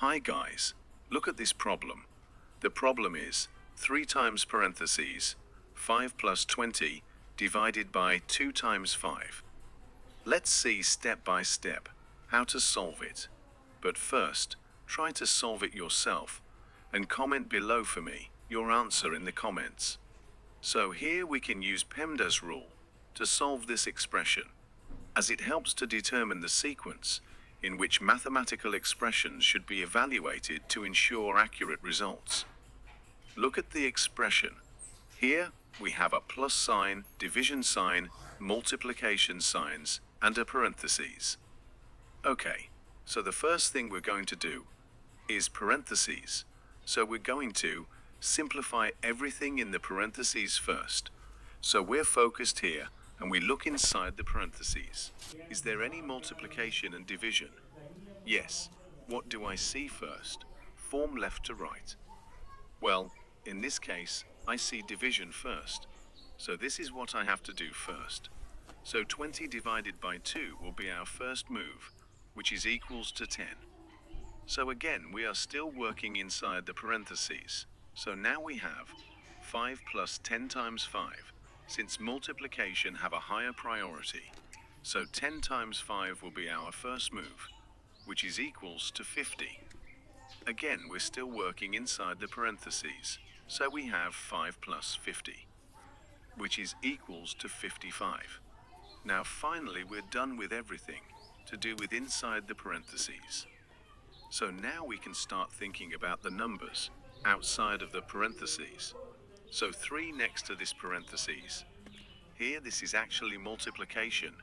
Hi guys, look at this problem. The problem is 3 times parentheses 5 plus 20 divided by 2 times 5. Let's see step by step how to solve it. But first, try to solve it yourself and comment below for me your answer in the comments. So here we can use PEMDAS rule to solve this expression as it helps to determine the sequence in which mathematical expressions should be evaluated to ensure accurate results. Look at the expression. Here we have a plus sign, division sign, multiplication signs, and a parentheses. Okay, so the first thing we're going to do is parentheses. So we're going to simplify everything in the parentheses first. So we're focused here and we look inside the parentheses. Is there any multiplication and division? Yes. What do I see first? Form left to right. Well, in this case, I see division first. So this is what I have to do first. So 20 divided by 2 will be our first move, which is equals to 10. So again, we are still working inside the parentheses. So now we have 5 plus 10 times 5 since multiplication have a higher priority. So 10 times 5 will be our first move, which is equals to 50. Again, we're still working inside the parentheses, so we have 5 plus 50, which is equals to 55. Now finally we're done with everything to do with inside the parentheses. So now we can start thinking about the numbers outside of the parentheses. So 3 next to this parentheses. Here this is actually multiplication.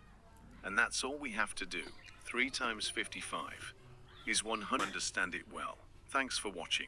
And that's all we have to do. 3 times 55 is 100. Understand it well. Thanks for watching.